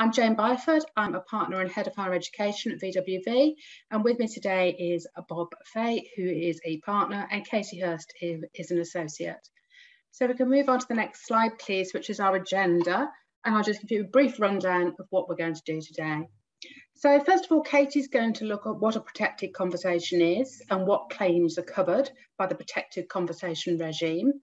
I'm Jane Byford. I'm a partner and head of higher education at VWV. And with me today is Bob Fahy, who is a partner, and Katie Hurst, is an associate. So we can move on to the next slide, please, which is our agenda. And I'll just give you a brief rundown of what we're going to do today. So first of all, Katie's going to look at what a protected conversation is and what claims are covered by the protected conversation regime.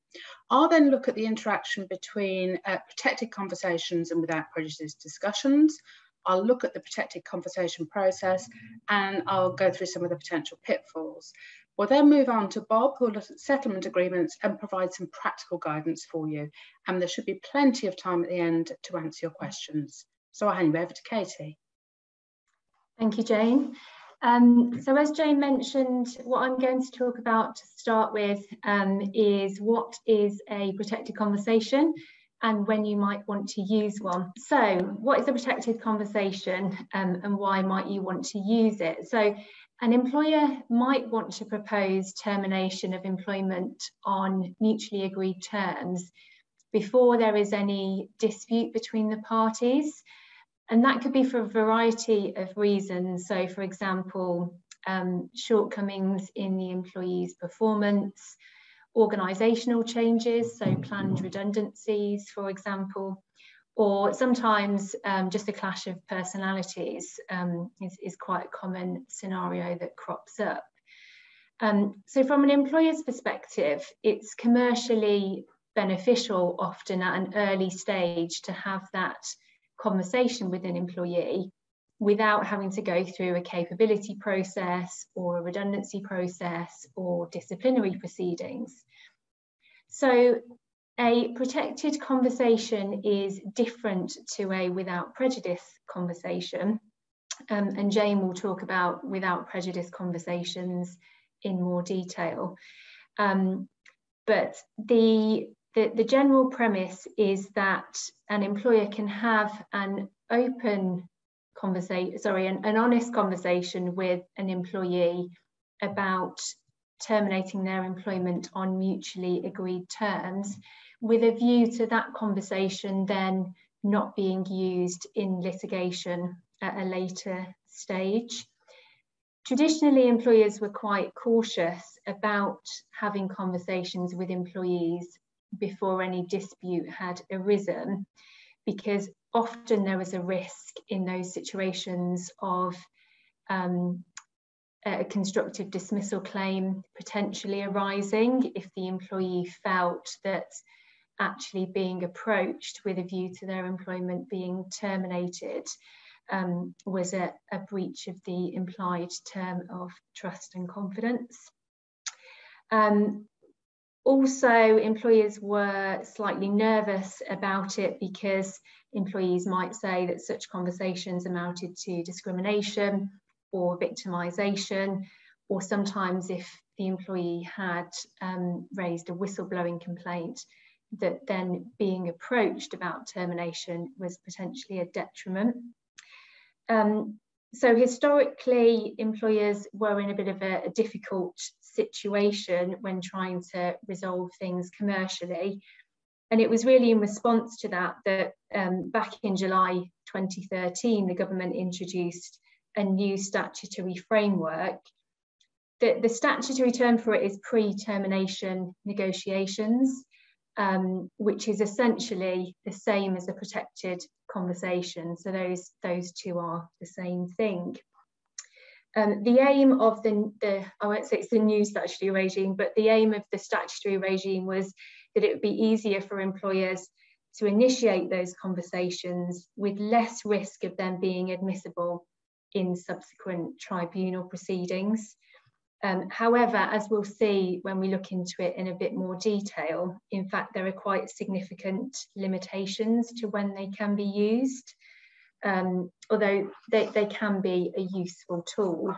I'll then look at the interaction between uh, protected conversations and without prejudice discussions. I'll look at the protected conversation process and I'll go through some of the potential pitfalls. We'll then move on to Bob, who'll look at settlement agreements and provide some practical guidance for you. And there should be plenty of time at the end to answer your questions. So I'll hand you over to Katie. Thank you, Jane. Um, so as Jane mentioned, what I'm going to talk about to start with um, is what is a protected conversation and when you might want to use one. So what is a protected conversation um, and why might you want to use it? So an employer might want to propose termination of employment on mutually agreed terms before there is any dispute between the parties. And that could be for a variety of reasons. So, for example, um, shortcomings in the employee's performance, organisational changes, so planned redundancies, for example, or sometimes um, just a clash of personalities um, is, is, quite a common scenario that crops up. Um, so from an employer's perspective, it's commercially beneficial often at an early stage to have that conversation with an employee without having to go through a capability process or a redundancy process or disciplinary proceedings. So a protected conversation is different to a without prejudice conversation. Um, and Jane will talk about without prejudice conversations in more detail. Um, but the the, the general premise is that an employer can have an open conversation, sorry, an, an honest conversation with an employee about terminating their employment on mutually agreed terms with a view to that conversation then not being used in litigation at a later stage. Traditionally, employers were quite cautious about having conversations with employees before any dispute had arisen, because often there was a risk in those situations of um, a constructive dismissal claim potentially arising if the employee felt that actually being approached with a view to their employment being terminated um, was a, a breach of the implied term of trust and confidence. Um, also, employers were slightly nervous about it because employees might say that such conversations amounted to discrimination or victimisation, or sometimes if the employee had um, raised a whistleblowing complaint, that then being approached about termination was potentially a detriment. Um, so historically, employers were in a bit of a, a difficult situation when trying to resolve things commercially. And it was really in response to that that um, back in July 2013, the government introduced a new statutory framework. The, the statutory term for it is pre-termination negotiations, um, which is essentially the same as a protected conversation. So those, those two are the same thing. Um, the aim of the, the, I won't say it's the new statutory regime, but the aim of the statutory regime was that it would be easier for employers to initiate those conversations with less risk of them being admissible in subsequent tribunal proceedings. Um, however, as we'll see when we look into it in a bit more detail, in fact, there are quite significant limitations to when they can be used um, although they, they can be a useful tool.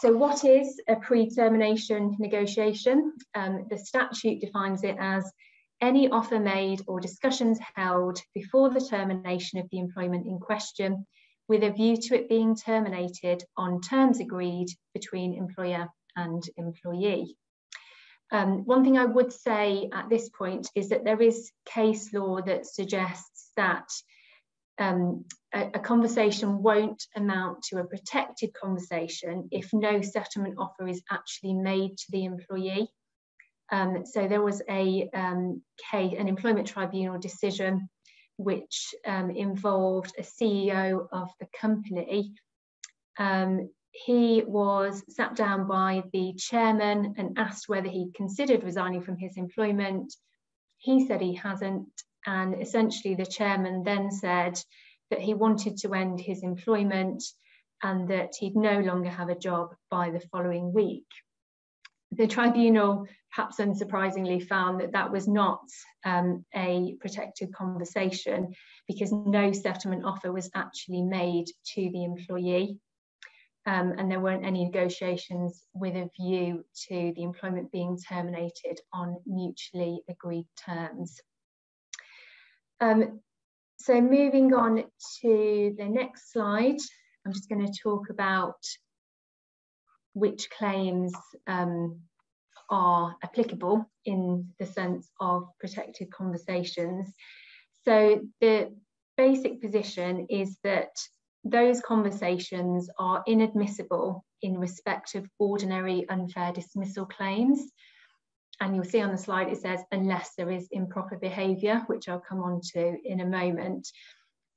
So what is a pre-termination negotiation? Um, the statute defines it as any offer made or discussions held before the termination of the employment in question with a view to it being terminated on terms agreed between employer and employee. Um, one thing I would say at this point is that there is case law that suggests that um, a, a, conversation won't amount to a protected conversation if no settlement offer is actually made to the employee. Um, so there was a um, case, an employment tribunal decision which um, involved a CEO of the company. Um, he was sat down by the chairman and asked whether he considered resigning from his employment. He said he hasn't, and essentially the chairman then said that he wanted to end his employment and that he'd no longer have a job by the following week. The tribunal, perhaps unsurprisingly, found that that was not um, a protected conversation because no settlement offer was actually made to the employee. Um, and there weren't any negotiations with a view to the employment being terminated on mutually agreed terms. Um, so moving on to the next slide, I'm just going to talk about which claims um, are applicable in the sense of protected conversations. So the basic position is that those conversations are inadmissible in respect of ordinary unfair dismissal claims. And you'll see on the slide it says, unless there is improper behaviour, which I'll come on to in a moment.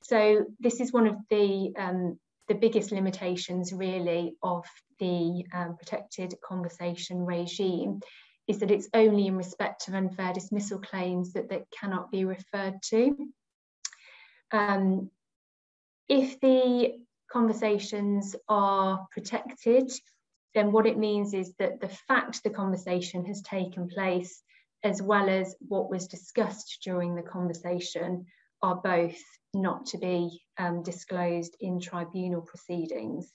So this is one of the, um, the biggest limitations really of the um, protected conversation regime is that it's only in respect of unfair dismissal claims that that cannot be referred to. Um, if the conversations are protected, then what it means is that the fact the conversation has taken place, as well as what was discussed during the conversation, are both not to be um, disclosed in tribunal proceedings.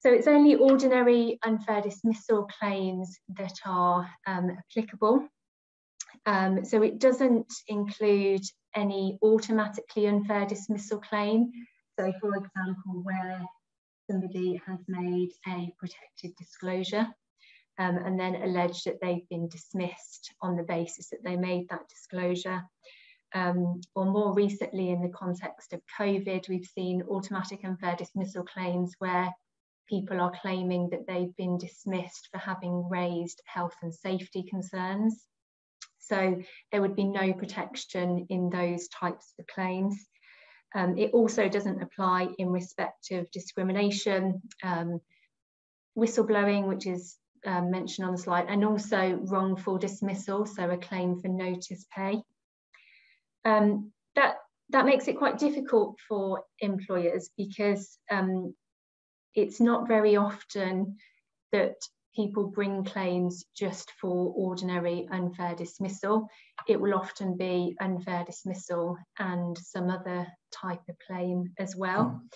So it's only ordinary unfair dismissal claims that are um, applicable. Um, so it doesn't include any automatically unfair dismissal claim. So for example, where somebody has made a protected disclosure um, and then alleged that they've been dismissed on the basis that they made that disclosure. Um, or more recently in the context of COVID, we've seen automatic unfair dismissal claims where people are claiming that they've been dismissed for having raised health and safety concerns. So there would be no protection in those types of claims. Um, it also doesn't apply in respect of discrimination, um, whistleblowing, which is um, mentioned on the slide, and also wrongful dismissal, so a claim for notice pay. Um, that, that makes it quite difficult for employers because um, it's not very often that people bring claims just for ordinary unfair dismissal. It will often be unfair dismissal and some other type of claim as well. Hmm.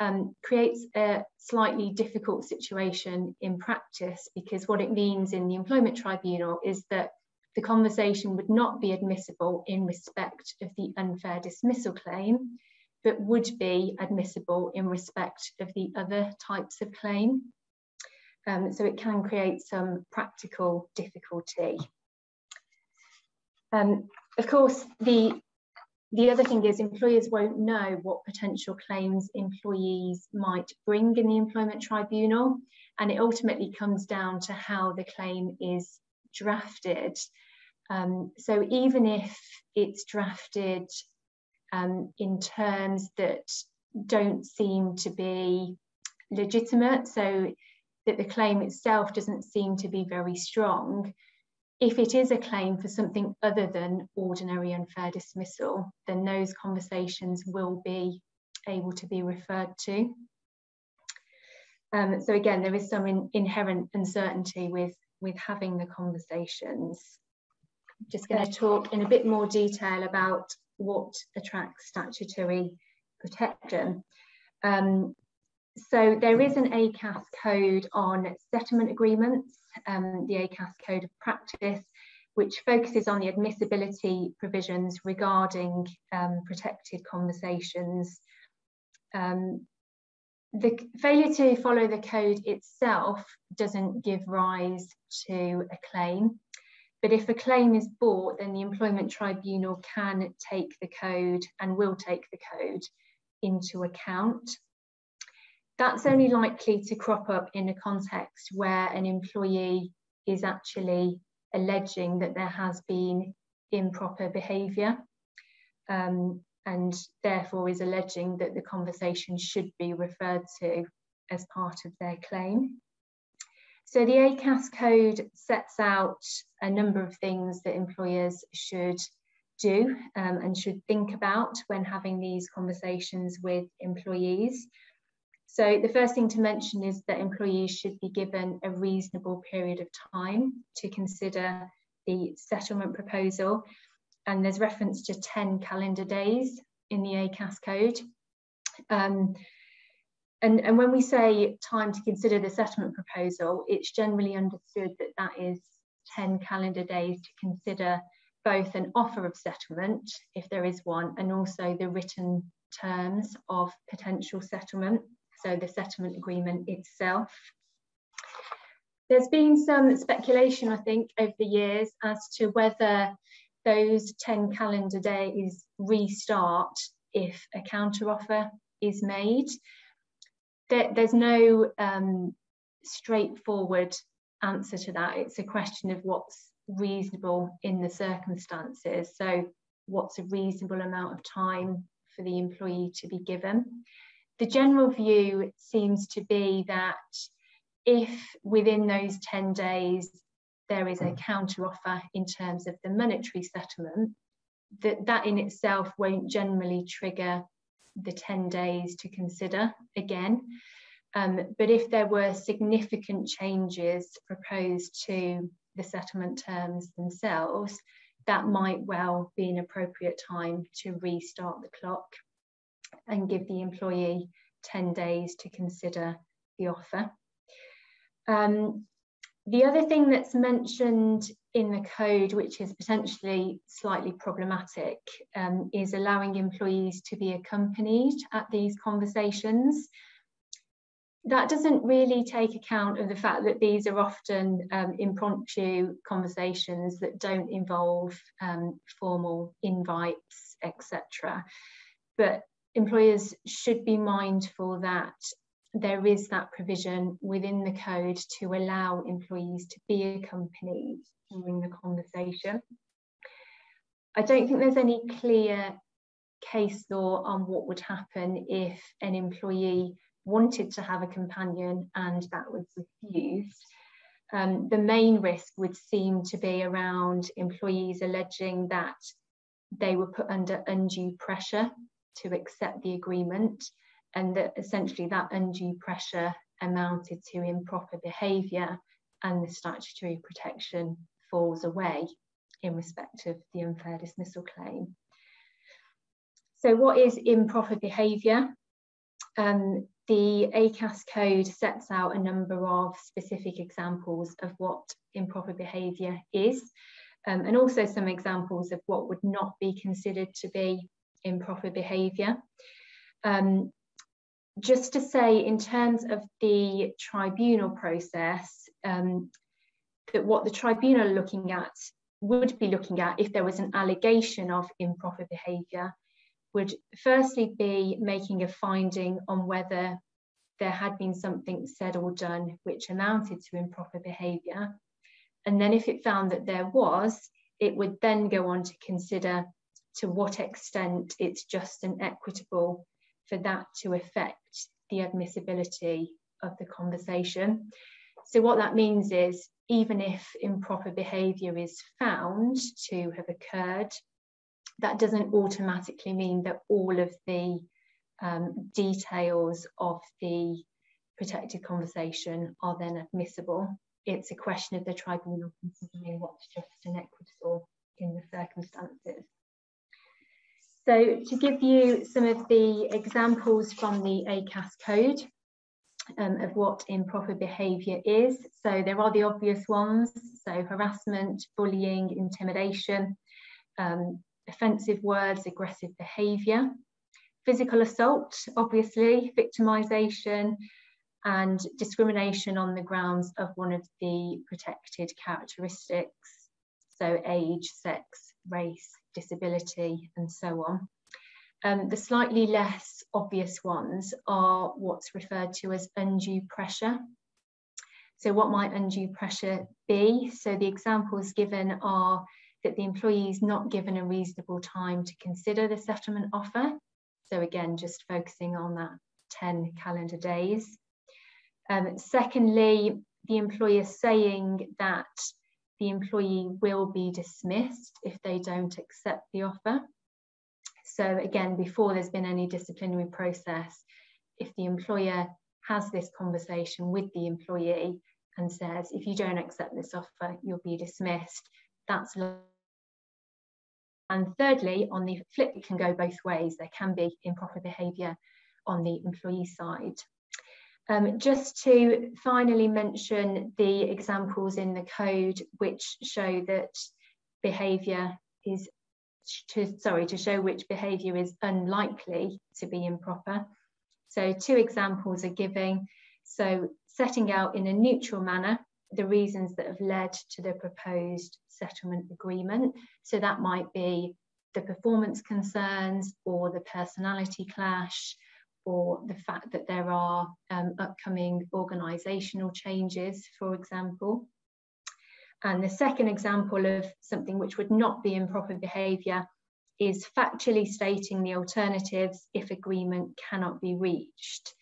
Um, creates a slightly difficult situation in practice because what it means in the employment tribunal is that the conversation would not be admissible in respect of the unfair dismissal claim, but would be admissible in respect of the other types of claim. Um, so it can create some practical difficulty. Um, of course, the, the other thing is employers won't know what potential claims employees might bring in the employment tribunal, and it ultimately comes down to how the claim is drafted. Um, so even if it's drafted um, in terms that don't seem to be legitimate, so that the claim itself doesn't seem to be very strong, if it is a claim for something other than ordinary unfair dismissal, then those conversations will be able to be referred to. Um, so again, there is some in, inherent uncertainty with, with having the conversations. I'm just going to talk in a bit more detail about what attracts statutory protection. Um, so there is an ACAS code on settlement agreements, um, the ACAS code of practice, which focuses on the admissibility provisions regarding um, protected conversations. Um, the failure to follow the code itself doesn't give rise to a claim. but if a claim is brought, then the Employment Tribunal can take the code and will take the code into account. That's only likely to crop up in a context where an employee is actually alleging that there has been improper behaviour um, and therefore is alleging that the conversation should be referred to as part of their claim. So the ACAS code sets out a number of things that employers should do um, and should think about when having these conversations with employees. So the first thing to mention is that employees should be given a reasonable period of time to consider the settlement proposal. And there's reference to 10 calendar days in the ACAS code. Um, and, and when we say time to consider the settlement proposal, it's generally understood that that is 10 calendar days to consider both an offer of settlement, if there is one, and also the written terms of potential settlement, so the settlement agreement itself. There's been some speculation, I think, over the years as to whether those 10 calendar days restart if a counteroffer is made. There, there's no um, straightforward answer to that. It's a question of what's reasonable in the circumstances. So, what's a reasonable amount of time for the employee to be given? The general view seems to be that if within those 10 days there is a counter offer in terms of the monetary settlement, that that in itself won't generally trigger the 10 days to consider again. Um, but if there were significant changes proposed to the settlement terms themselves, that might well be an appropriate time to restart the clock and give the employee 10 days to consider the offer. Um, the other thing that's mentioned in the code, which is potentially slightly problematic, um, is allowing employees to be accompanied at these conversations. That doesn't really take account of the fact that these are often um, impromptu conversations that don't involve um, formal invites, etc. But employers should be mindful that there is that provision within the code to allow employees to be accompanied during the conversation. I don't think there's any clear case law on what would happen if an employee wanted to have a companion and that was refused. Um, the main risk would seem to be around employees alleging that they were put under undue pressure to accept the agreement and that essentially that undue pressure amounted to improper behaviour and the statutory protection falls away in respect of the unfair dismissal claim. So what is improper behaviour? Um, the ACAS code sets out a number of specific examples of what improper behaviour is um, and also some examples of what would not be considered to be improper behaviour. Um, just to say, in terms of the tribunal process, um, that what the tribunal looking at would be looking at if there was an allegation of improper behaviour would firstly be making a finding on whether there had been something said or done which amounted to improper behaviour. And then if it found that there was, it would then go on to consider to what extent it's just and equitable for that to affect the admissibility of the conversation. So what that means is even if improper behaviour is found to have occurred, that doesn't automatically mean that all of the um, details of the protected conversation are then admissible. It's a question of the tribunal considering what's just and equitable in the circumstances. So to give you some of the examples from the ACAS code um, of what improper behaviour is. So there are the obvious ones, so harassment, bullying, intimidation, um, offensive words, aggressive behaviour, physical assault, obviously, victimisation, and discrimination on the grounds of one of the protected characteristics so age, sex, race, disability, and so on. Um, the slightly less obvious ones are what's referred to as undue pressure. So what might undue pressure be? So the examples given are that the employee is not given a reasonable time to consider the settlement offer. So again, just focusing on that 10 calendar days. Um, secondly, the employer saying that the employee will be dismissed if they don't accept the offer. So again, before there's been any disciplinary process, if the employer has this conversation with the employee and says, if you don't accept this offer, you'll be dismissed, that's and thirdly, on the flip, it can go both ways. There can be improper behaviour on the employee side. Um, just to finally mention the examples in the code which show that behaviour is to, sorry, to show which behaviour is unlikely to be improper. So two examples are giving. So setting out in a neutral manner the reasons that have led to the proposed settlement agreement. So that might be the performance concerns or the personality clash or the fact that there are um, upcoming organisational changes, for example. And the second example of something which would not be improper behaviour is factually stating the alternatives if agreement cannot be reached.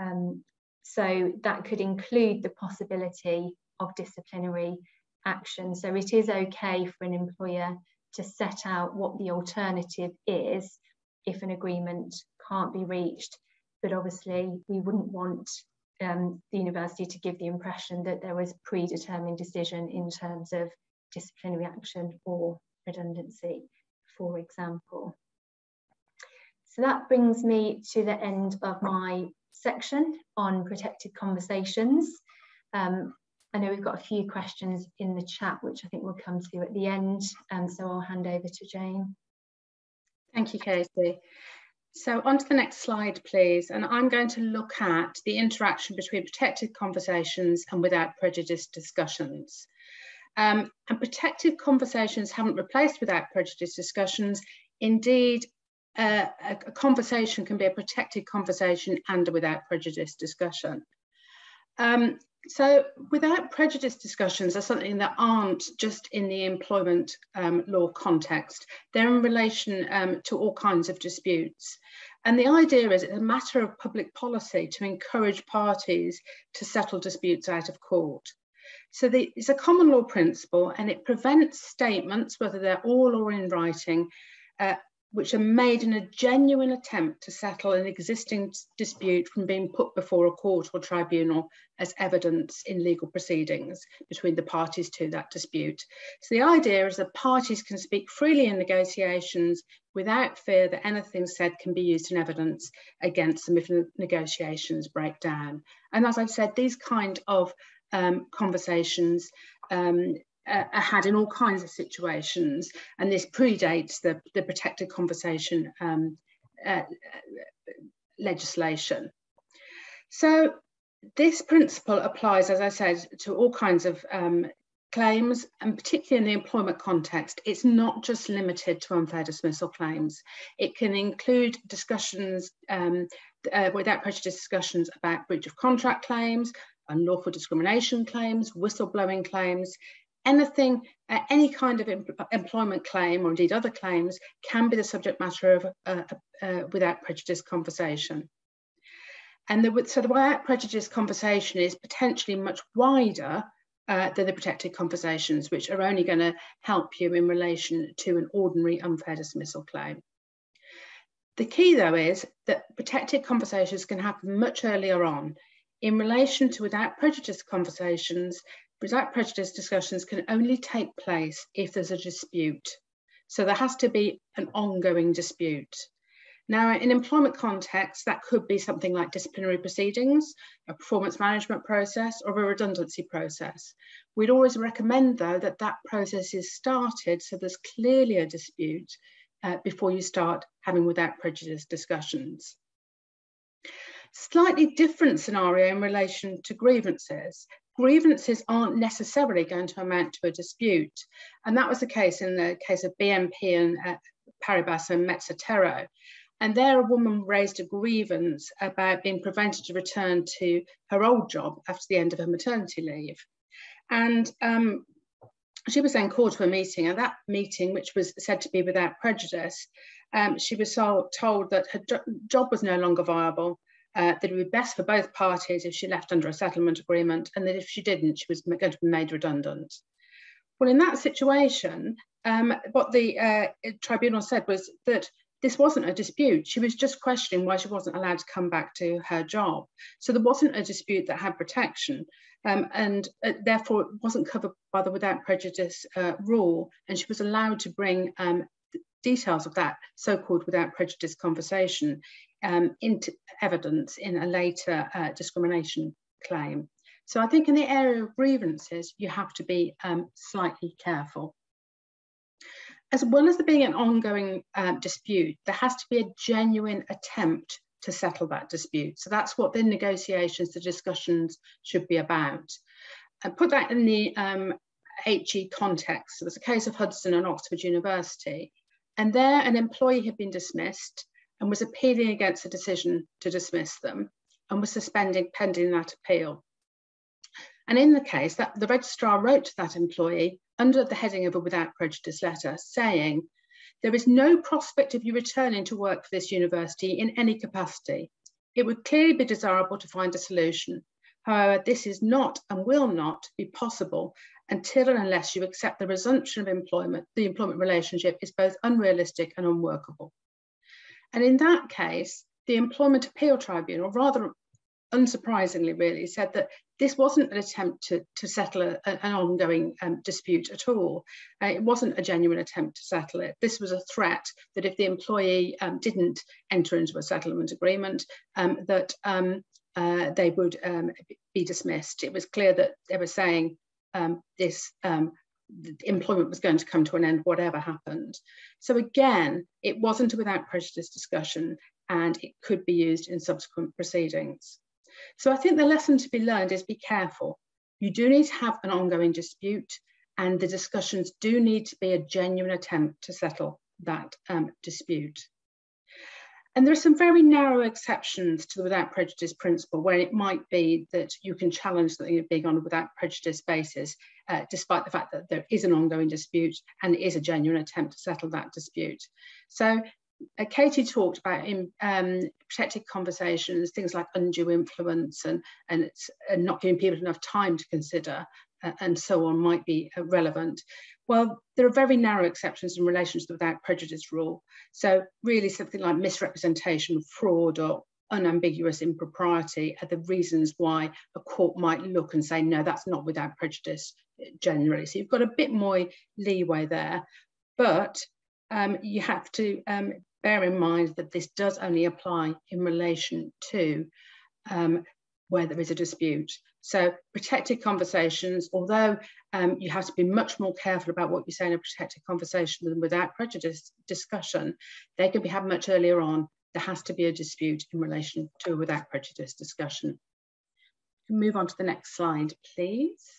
Um, so that could include the possibility of disciplinary action. So it is okay for an employer to set out what the alternative is if an agreement can't be reached. But obviously, we wouldn't want um, the university to give the impression that there was predetermined decision in terms of disciplinary action or redundancy, for example. So that brings me to the end of my section on protected conversations. Um, I know we've got a few questions in the chat, which I think we'll come to at the end. Um, so I'll hand over to Jane. Thank you, Katie. So on to the next slide, please. And I'm going to look at the interaction between protected conversations and without prejudice discussions. Um, and protected conversations haven't replaced without prejudice discussions. Indeed, uh, a, a, conversation can be a protected conversation and a without prejudice discussion. Um, so without prejudice discussions are something that aren't just in the employment um, law context. They're in relation um, to all kinds of disputes. And the idea is it's a matter of public policy to encourage parties to settle disputes out of court. So the, it's a common law principle and it prevents statements, whether they're all or in writing, uh, which are made in a genuine attempt to settle an existing dispute from being put before a court or tribunal as evidence in legal proceedings between the parties to that dispute. So the idea is that parties can speak freely in negotiations without fear that anything said can be used in evidence against them if negotiations break down. And as I've said, these kind of um, conversations um, uh, are had in all kinds of situations, and this predates the, the protected conversation um, uh, legislation. So this principle applies, as I said, to all kinds of um, claims, and particularly in the employment context, it's not just limited to unfair dismissal claims. It can include discussions um, uh, without prejudice discussions about breach of contract claims, unlawful discrimination claims, whistleblowing claims, anything, uh, any kind of em employment claim or indeed other claims can be the subject matter of uh, uh, without prejudice conversation. And the, so the without prejudice conversation is potentially much wider uh, than the protected conversations, which are only going to help you in relation to an ordinary unfair dismissal claim. The key though is that protected conversations can happen much earlier on. In relation to without prejudice conversations, without prejudice discussions can only take place if there's a dispute. So there has to be an ongoing dispute. Now, in employment context, that could be something like disciplinary proceedings, a performance management process, or a redundancy process. We'd always recommend, though, that that process is started so there's clearly a dispute uh, before you start having without prejudice discussions. Slightly different scenario in relation to grievances. Grievances aren't necessarily going to amount to a dispute. And that was the case in the case of BNP and uh, Paribas and Mezzotero. And there, a woman raised a grievance about being prevented to return to her old job after the end of her maternity leave. And um, she was then called to a meeting, and that meeting, which was said to be without prejudice, um, she was told that her job was no longer viable, uh, that it would be best for both parties if she left under a settlement agreement, and that if she didn't, she was going to be made redundant. Well, in that situation, um, what the uh, tribunal said was that this wasn't a dispute. She was just questioning why she wasn't allowed to come back to her job. So there wasn't a dispute that had protection. Um, and uh, therefore it wasn't covered by the without prejudice uh, rule. And she was allowed to bring um, details of that so-called without prejudice conversation um, into evidence in a later uh, discrimination claim. So I think in the area of grievances, you have to be um, slightly careful as well as there being an ongoing uh, dispute, there has to be a genuine attempt to settle that dispute. So that's what the negotiations, the discussions should be about. And put that in the um, HE context. So there's a case of Hudson and Oxford University. And there an employee had been dismissed and was appealing against a decision to dismiss them and was suspended pending that appeal. And in the case, that the registrar wrote to that employee under the heading of a without prejudice letter saying, there is no prospect of you returning to work for this university in any capacity. It would clearly be desirable to find a solution. However, this is not and will not be possible until and unless you accept the resumption of employment, the employment relationship is both unrealistic and unworkable. And in that case, the Employment Appeal Tribunal, rather unsurprisingly really, said that this wasn't an attempt to, to settle a, an ongoing um, dispute at all. Uh, it wasn't a genuine attempt to settle it. This was a threat that if the employee um, didn't enter into a settlement agreement, um, that um, uh, they would um, be dismissed. It was clear that they were saying um, this employment was going to come to an end, whatever happened. So again, it wasn't a without prejudice discussion and it could be used in subsequent proceedings. So I think the lesson to be learned is be careful. You do need to have an ongoing dispute and the discussions do need to be a genuine attempt to settle that um, dispute. And there are some very narrow exceptions to the without prejudice principle where it might be that you can challenge something being on a without prejudice basis, uh, despite the fact that there is an ongoing dispute and it is a genuine attempt to settle that dispute. So uh, Katie talked about in um, protected conversations, things like undue influence and, and, and not giving people enough time to consider uh, and so on might be uh, relevant. Well, there are very narrow exceptions in relation to the without prejudice rule. So really something like misrepresentation, fraud or unambiguous impropriety are the reasons why a court might look and say, no, that's not without prejudice uh, generally. So you've got a bit more leeway there. But um, you have to um, bear in mind that this does only apply in relation to um, where there is a dispute. So protected conversations, although um, you have to be much more careful about what you say in a protected conversation than without prejudice discussion, they can be had much earlier on. There has to be a dispute in relation to a without prejudice discussion. Move on to the next slide, please.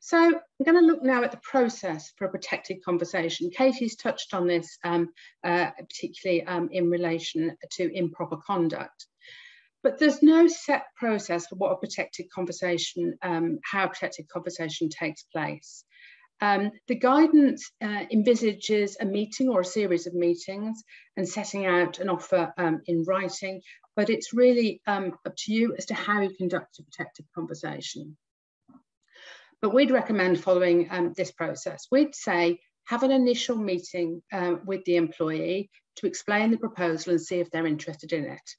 So I'm going to look now at the process for a protected conversation. Katie's touched on this, um, uh, particularly um, in relation to improper conduct. But there's no set process for what a protected conversation, um, how a protected conversation takes place. Um, the guidance uh, envisages a meeting or a series of meetings and setting out an offer um, in writing, but it's really um, up to you as to how you conduct a protected conversation. But we'd recommend following um, this process. We'd say have an initial meeting um, with the employee to explain the proposal and see if they're interested in it.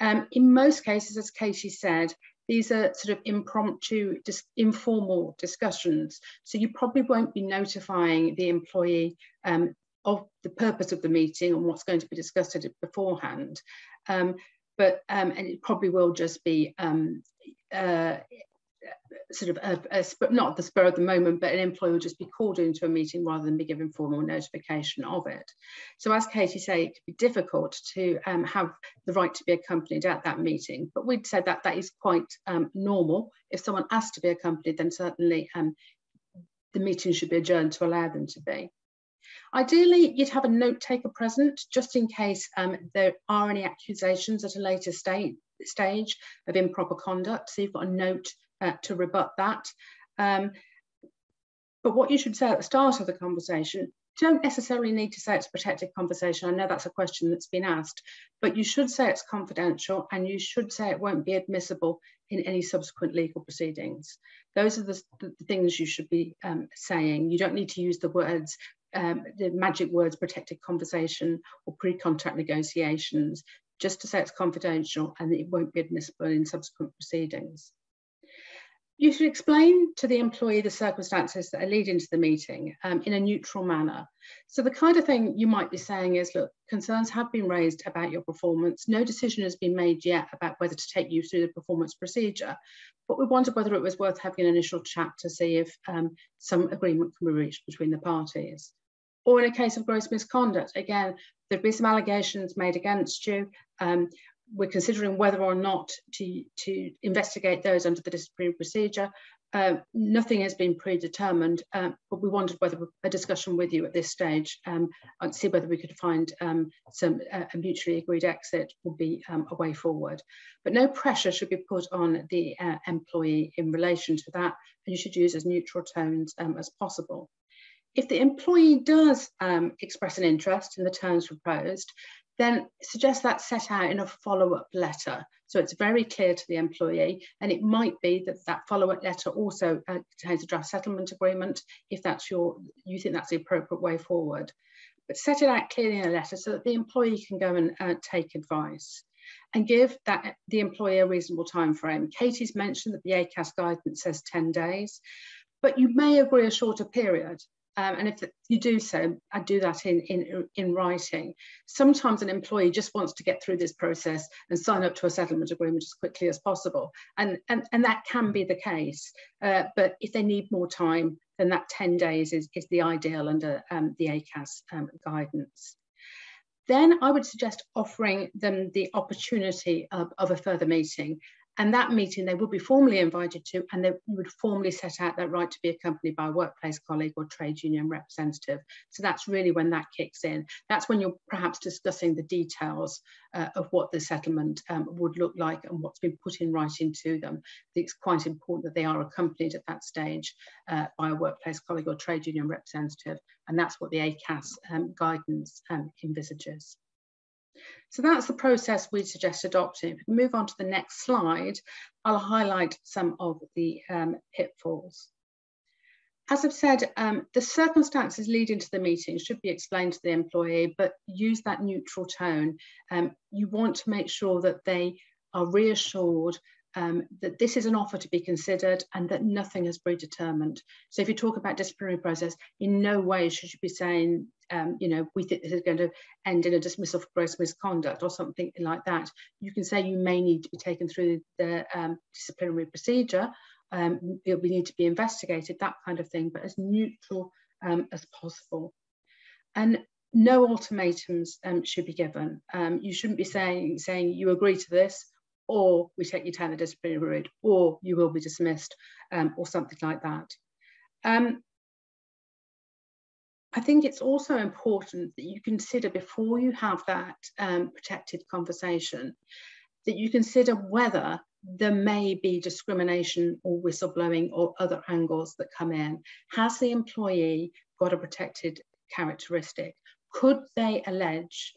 Um, in most cases, as Katie said, these are sort of impromptu, dis informal discussions. So you probably won't be notifying the employee um, of the purpose of the meeting and what's going to be discussed beforehand. Um, but um, and it probably will just be um, uh, sort of a, a, not the spur of the moment, but an employee will just be called into a meeting rather than be given formal notification of it. So as Katie said, it could be difficult to um, have the right to be accompanied at that meeting, but we'd say that that is quite um, normal. If someone asks to be accompanied, then certainly um, the meeting should be adjourned to allow them to be. Ideally, you'd have a note taker present just in case um, there are any accusations at a later state, stage of improper conduct. So you've got a note uh, to rebut that. Um, but what you should say at the start of the conversation, don't necessarily need to say it's a protected conversation. I know that's a question that's been asked, but you should say it's confidential and you should say it won't be admissible in any subsequent legal proceedings. Those are the, the things you should be um, saying. You don't need to use the words, um, the magic words protected conversation or pre-contract negotiations, just to say it's confidential and it won't be admissible in subsequent proceedings. You should explain to the employee the circumstances that are leading to the meeting um, in a neutral manner. So the kind of thing you might be saying is, look, concerns have been raised about your performance. No decision has been made yet about whether to take you through the performance procedure, but we wondered whether it was worth having an initial chat to see if um, some agreement can be reached between the parties. Or in a case of gross misconduct, again, there've been some allegations made against you. Um, we're considering whether or not to, to investigate those under the disciplinary procedure. Uh, nothing has been predetermined, uh, but we wanted whether a discussion with you at this stage um, and see whether we could find um, some uh, a mutually agreed exit would be um, a way forward. But no pressure should be put on the uh, employee in relation to that, and you should use as neutral tones um, as possible. If the employee does express an interest in the terms proposed, then suggest that set out in a follow-up letter. So it's very clear to the employee, and it might be that that follow-up letter also uh, contains a draft settlement agreement if that's your, you think that's the appropriate way forward. But set it out clearly in a letter so that the employee can go and uh, take advice and give that the employee a reasonable time frame. Katie's mentioned that the ACAS guidance says 10 days, but you may agree a shorter period. Um, and if you do so, I do that in, in, in writing. Sometimes an employee just wants to get through this process and sign up to a settlement agreement as quickly as possible. And, and, and that can be the case. Uh, but if they need more time, then that 10 days is, is the ideal under um, the ACAS um, guidance. Then I would suggest offering them the opportunity of, of a further meeting and that meeting they would be formally invited to, and they would formally set out that right to be accompanied by a workplace colleague or trade union representative. So that's really when that kicks in. That's when you're perhaps discussing the details uh, of what the settlement um, would look like and what's been put in writing to them. It's quite important that they are accompanied at that stage uh, by a workplace colleague or trade union representative. And that's what the ACAS um, guidance um, envisages. So that's the process we suggest adopting. If we move on to the next slide, I'll highlight some of the um, pitfalls. As I've said, um, the circumstances leading to the meeting should be explained to the employee, but use that neutral tone. Um, you want to make sure that they are reassured um, that this is an offer to be considered and that nothing is predetermined. So if you talk about disciplinary process, in no way should you be saying, um, you know, we think this is going to end in a dismissal for gross misconduct or something like that. You can say you may need to be taken through the um, disciplinary procedure, um, will need to be investigated, that kind of thing, but as neutral um, as possible. And no ultimatums um, should be given. Um, you shouldn't be saying, saying you agree to this, or we take you down the disciplinary route, or you will be dismissed, um, or something like that. Um, I think it's also important that you consider before you have that um, protected conversation, that you consider whether there may be discrimination or whistleblowing or other angles that come in. Has the employee got a protected characteristic? Could they allege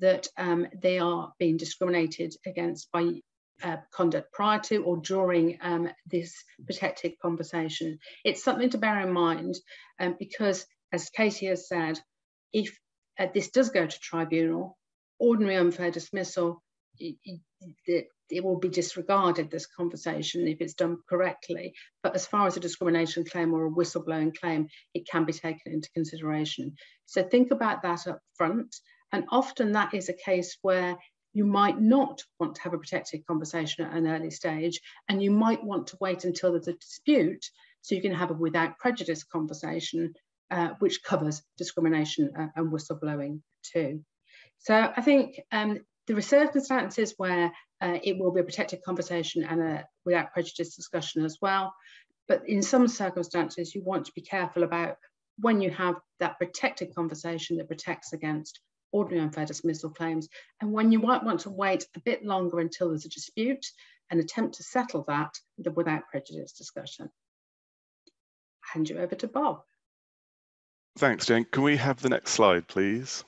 that um, they are being discriminated against by uh, conduct prior to or during um, this protected conversation. It's something to bear in mind um, because, as Katie has said, if uh, this does go to tribunal, ordinary unfair dismissal, it, it, it, will be disregarded, this conversation, if it's done correctly. But as far as a discrimination claim or a whistleblowing claim, it can be taken into consideration. So think about that up front. And often that is a case where you might not want to have a protected conversation at an early stage, and you might want to wait until there's a dispute so you can have a without prejudice conversation, uh, which covers discrimination uh, and whistleblowing too. So I think um, there are circumstances where uh, it will be a protected conversation and a without prejudice discussion as well. But in some circumstances, you want to be careful about when you have that protected conversation that protects against ordinary unfair dismissal claims, and when you might want to wait a bit longer until there's a dispute and attempt to settle that without prejudice discussion. I Hand you over to Bob. Thanks, Jane. Can we have the next slide, please?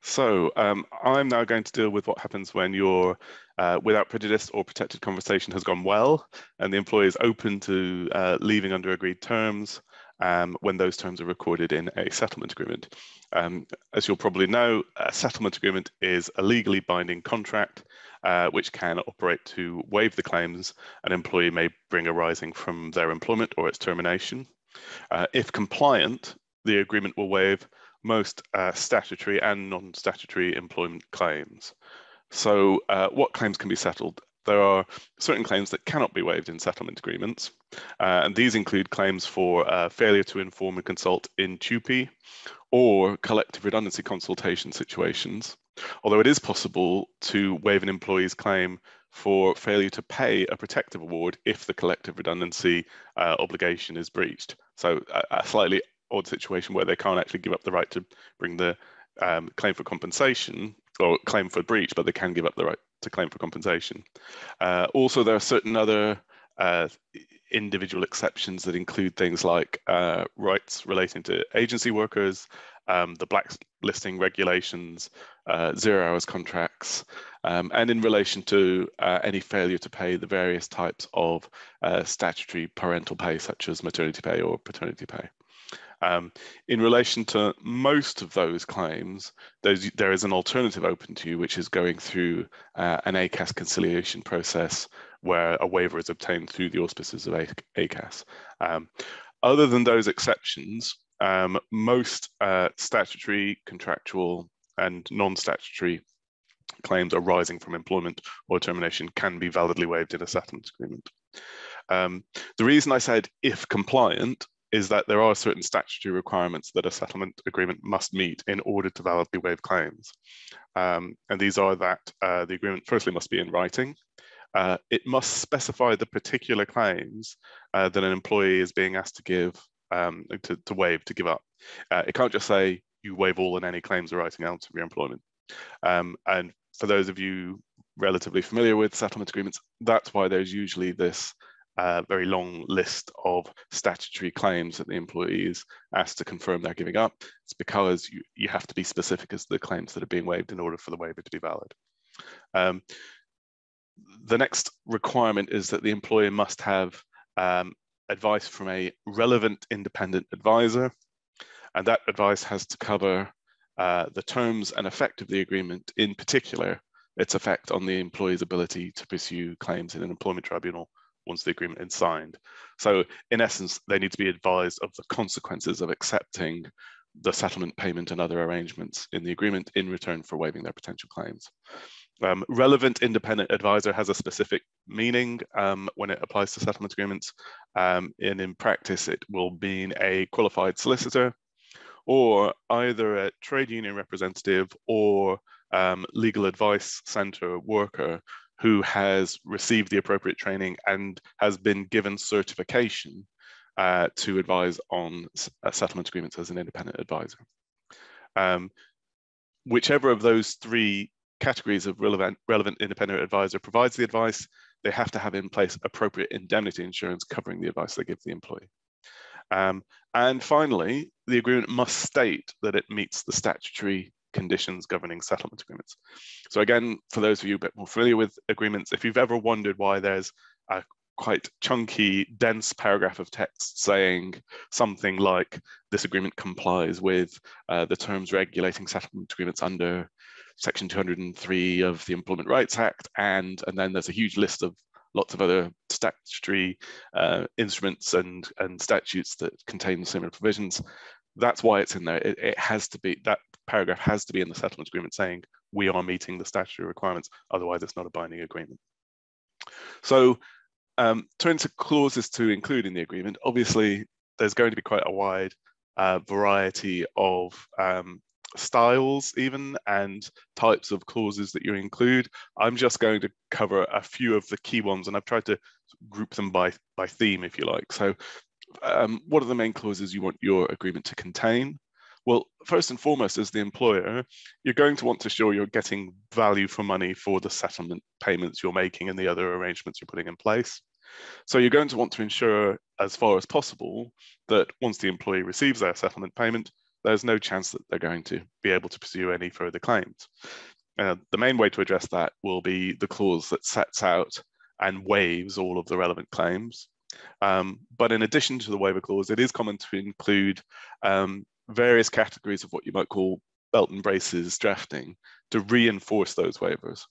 So um, I'm now going to deal with what happens when your uh, without prejudice or protected conversation has gone well and the employee is open to uh, leaving under agreed terms um, when those terms are recorded in a settlement agreement. Um, as you'll probably know, a settlement agreement is a legally binding contract uh, which can operate to waive the claims an employee may bring arising from their employment or its termination. Uh, if compliant, the agreement will waive most uh, statutory and non-statutory employment claims. So uh, what claims can be settled? There are certain claims that cannot be waived in settlement agreements, uh, and these include claims for uh, failure to inform and consult in TUPE or collective redundancy consultation situations. Although it is possible to waive an employee's claim for failure to pay a protective award if the collective redundancy uh, obligation is breached. So a, a, slightly odd situation where they can't actually give up the right to bring the um, claim for compensation or claim for breach, but they can give up the right to claim for compensation. Uh, also, there are certain other uh, individual exceptions that include things like uh, rights relating to agency workers, um, the blacklisting regulations, uh, zero hours contracts, um, and in relation to uh, any failure to pay the various types of uh, statutory parental pay, such as maternity pay or paternity pay. Um, in relation to most of those claims, there is an alternative open to you, which is going through uh, an ACAS conciliation process where a waiver is obtained through the auspices of ACAS. Um, other than those exceptions, um, most uh, statutory, contractual, and non-statutory claims arising from employment or termination can be validly waived in a settlement agreement. Um, the reason I said if compliant is that there are certain statutory requirements that a settlement agreement must meet in order to validly waive claims. Um, and these are that uh, the agreement firstly must be in writing. Uh, it must specify the particular claims uh, that an employee is being asked to give, um, to, to, waive, to give up. Uh, it can't just say you waive all and any claims arising out of your employment. Um, and for those of you relatively familiar with settlement agreements, that's why there's usually this a very long list of statutory claims that the employee is asked to confirm they're giving up. It's because you, you have to be specific as to the claims that are being waived in order for the waiver to be valid. Um, the next requirement is that the employer must have um, advice from a relevant independent advisor, and that advice has to cover uh, the terms and effect of the agreement, in particular, its effect on the employee's ability to pursue claims in an employment tribunal once the agreement is signed. So in essence, they need to be advised of the consequences of accepting the settlement payment and other arrangements in the agreement in return for waiving their potential claims. Um, relevant independent advisor has a specific meaning um, when it applies to settlement agreements. Um, and in practice, it will mean a qualified solicitor or either a trade union representative or um, legal advice center worker who has received the appropriate training and has been given certification uh, to advise on uh, settlement agreements as an independent advisor. Um, whichever of those three categories of relevant, relevant independent advisor provides the advice, they have to have in place appropriate indemnity insurance covering the advice they give the employee. Um, and finally, the agreement must state that it meets the statutory conditions governing settlement agreements. So again, for those of you a bit more familiar with agreements, if you've ever wondered why there's a quite chunky, dense paragraph of text saying something like this agreement complies with uh, the terms regulating settlement agreements under section 203 of the Employment Rights Act, and, and then there's a huge list of lots of other statutory uh, instruments and, and statutes that contain similar provisions that's why it's in there. It, it, has to be that paragraph has to be in the settlement agreement saying we are meeting the statutory requirements, otherwise it's not a binding agreement. So um, turning to clauses to include in the agreement, obviously there's going to be quite a wide uh, variety of um, styles even and types of clauses that you include. I'm just going to cover a few of the key ones and I've tried to group them by, by theme, if you like. So um, what are the main clauses you want your agreement to contain? Well, first and foremost, as the employer, you're going to want to show you're getting value for money for the settlement payments you're making and the other arrangements you're putting in place. So you're going to want to ensure as far as possible that once the employee receives their settlement payment, there's no chance that they're going to be able to pursue any further claims. Uh, the main way to address that will be the clause that sets out and waives all of the relevant claims. Um, but in addition to the waiver clause, it is common to include um, various categories of what you might call belt and braces drafting to reinforce those waivers.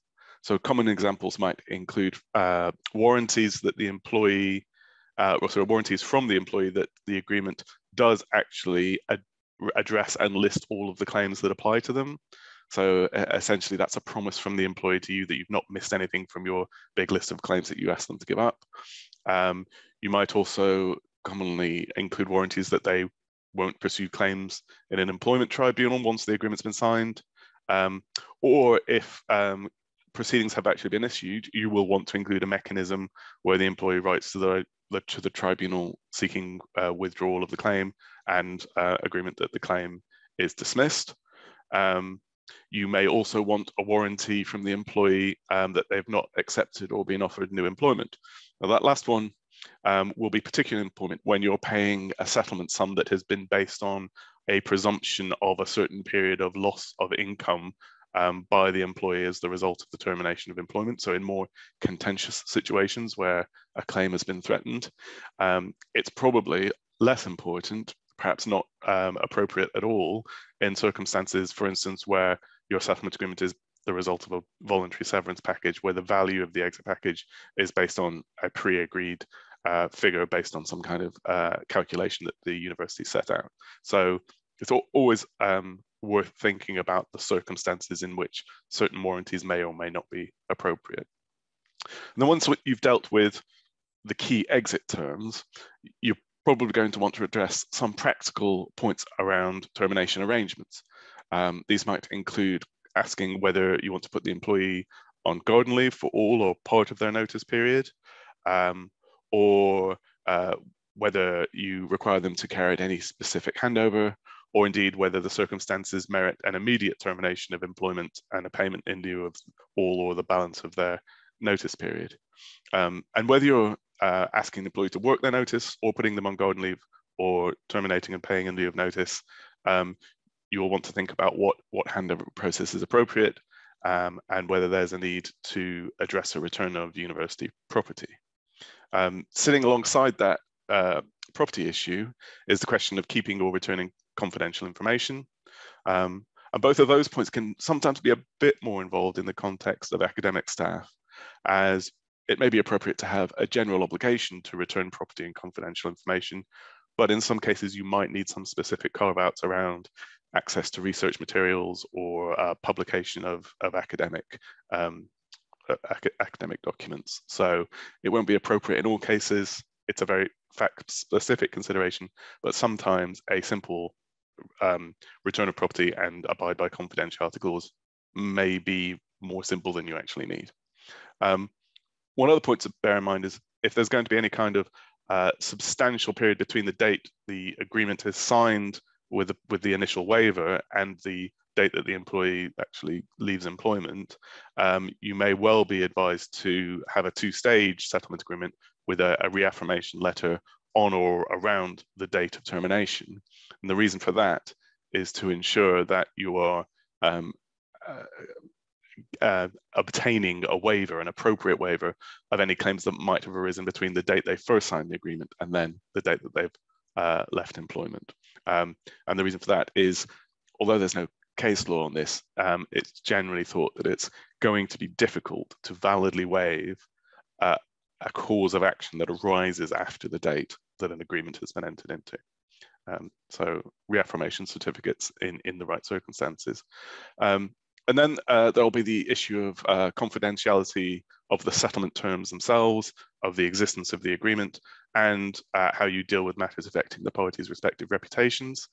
So common examples might include uh, warranties that the employee, uh, or sorry, warranties from the employee that the agreement does actually ad address and list all of the claims that apply to them. So essentially that's a promise from the employee to you that you've not missed anything from your big list of claims that you asked them to give up. Um, you might also commonly include warranties that they won't pursue claims in an employment tribunal once the agreement's been signed. Um, or if um, proceedings have actually been issued, you will want to include a mechanism where the employee writes to the, the to the tribunal seeking uh, withdrawal of the claim and uh, agreement that the claim is dismissed. Um, you may also want a warranty from the employee um, that they've not accepted or been offered new employment. Now that last one um, will be particularly important when you're paying a settlement sum that has been based on a presumption of a certain period of loss of income um, by the employee as the result of the termination of employment. So in more contentious situations where a claim has been threatened, um, it's probably less important, perhaps not um, appropriate at all in circumstances, for instance, where your settlement agreement is the result of a voluntary severance package where the value of the exit package is based on a pre-agreed uh, figure based on some kind of uh, calculation that the university set out. So it's always um, worth thinking about the circumstances in which certain warranties may or may not be appropriate. And then once you've dealt with the key exit terms, you're probably going to want to address some practical points around termination arrangements. Um, these might include asking whether you want to put the employee on garden leave for all or part of their notice period, um, or uh, whether you require them to carry out any specific handover, or indeed whether the circumstances merit an immediate termination of employment and a payment in lieu of all or the balance of their notice period. Um, and whether you're uh, asking the employee to work their notice or putting them on garden leave or terminating and paying in lieu of notice, um, you will want to think about what, what handover process is appropriate um, and whether there's a need to address a return of university property. Um, sitting alongside that uh, property issue is the question of keeping or returning confidential information. Um, and both of those points can sometimes be a bit more involved in the context of academic staff, as it may be appropriate to have a general obligation to return property and confidential information, but in some cases you might need some specific carve-outs around access to research materials or uh, publication of, of academic um, academic documents. So it won't be appropriate in all cases. It's a very fact-specific consideration, but sometimes a simple um, return of property and abide by confidentiality clause may be more simple than you actually need. Um, one other point to bear in mind is if there's going to be any kind of uh, substantial period between the date the agreement is signed with with the initial waiver and the date that the employee actually leaves employment, um, you may well be advised to have a two-stage settlement agreement with a, a, reaffirmation letter on or around the date of termination. And the reason for that is to ensure that you are um, uh, uh, obtaining a waiver, an appropriate waiver of any claims that might have arisen between the date they first signed the agreement and then the date that they've uh, left employment. Um, and the reason for that is, although there's no case law on this, um, it's generally thought that it's going to be difficult to validly waive uh, a cause of action that arises after the date that an agreement has been entered into. Um, so reaffirmation certificates in, in the right circumstances. Um, and then uh, there'll be the issue of uh, confidentiality of the settlement terms themselves, of the existence of the agreement, and uh, how you deal with matters affecting the parties' respective reputations.